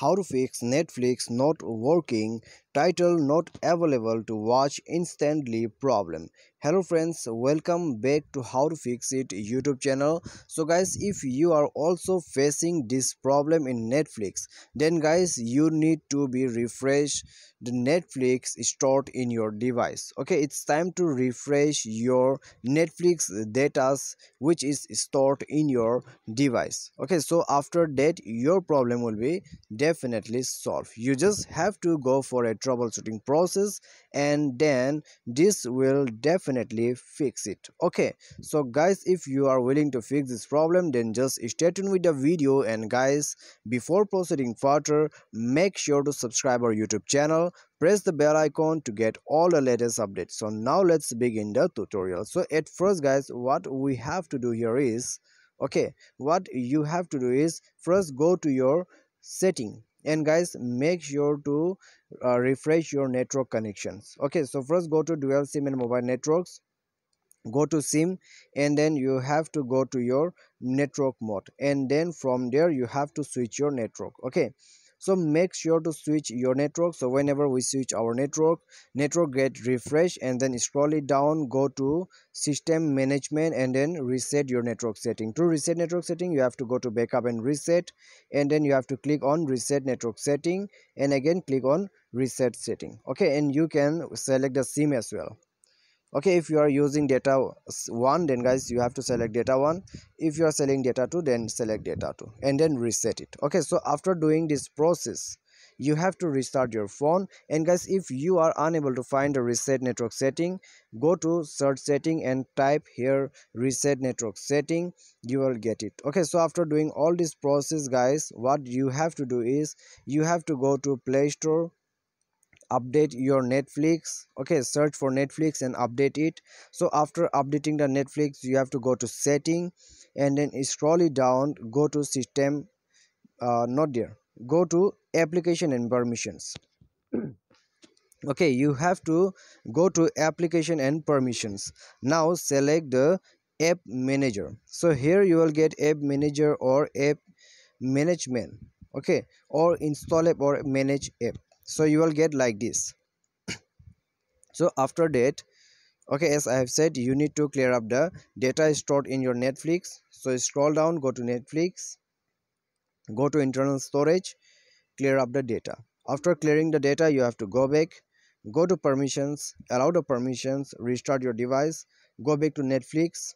how to fix netflix not working title not available to watch instantly problem. Hello friends welcome back to how to fix it youtube channel. So guys if you are also facing this problem in netflix then guys you need to be refreshed the netflix stored in your device. Okay it's time to refresh your netflix data which is stored in your device. Okay so after that your problem will be definitely solved. You just have to go for a troubleshooting process and then this will definitely fix it. Okay so guys if you are willing to fix this problem then just stay tuned with the video. And guys before proceeding further make sure to subscribe our youtube channel. Press the bell icon to get all the latest updates. So now let's begin the tutorial. So at first guys what we have to do here is okay what you have to do is first go to your setting and guys make sure to uh, refresh your network connections. Okay so first go to dual sim and mobile networks. Go to sim and then you have to go to your network mode. And then from there you have to switch your network. Okay so make sure to switch your network. So whenever we switch our network network get refresh and then scroll it down go to system management and then reset your network setting. To reset network setting you have to go to backup and reset and then you have to click on reset network setting and again click on reset setting. Okay and you can select the sim as well okay if you are using data 1 then guys you have to select data 1 if you are selling data 2 then select data 2 and then reset it. Okay so after doing this process you have to restart your phone. And guys if you are unable to find the reset network setting go to search setting and type here reset network setting. You will get it. Okay so after doing all this process guys what you have to do is you have to go to play store update your netflix. Okay search for netflix and update it. So after updating the netflix you have to go to setting and then scroll it down. Go to system uh, not there. Go to application and permissions. Okay you have to go to application and permissions. Now select the app manager. So here you will get app manager or app management. Okay or install app or manage app so you will get like this. So after that okay as i have said you need to clear up the data stored in your netflix. So scroll down go to netflix go to internal storage clear up the data. After clearing the data you have to go back go to permissions allow the permissions restart your device go back to netflix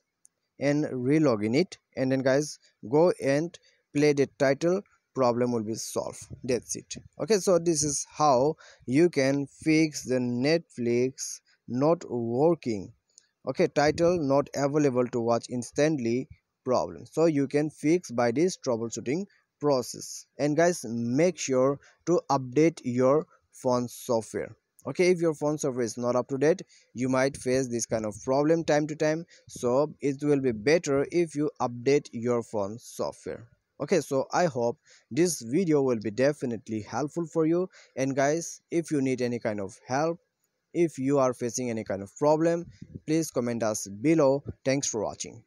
and relog in it. And then guys go and play the title problem will be solved. That's it. Okay so this is how you can fix the netflix not working. Okay title not available to watch instantly problem. So you can fix by this troubleshooting process. And guys make sure to update your phone software. Okay if your phone software is not up to date you might face this kind of problem time to time. So it will be better if you update your phone software okay so i hope this video will be definitely helpful for you. And guys if you need any kind of help if you are facing any kind of problem please comment us below. Thanks for watching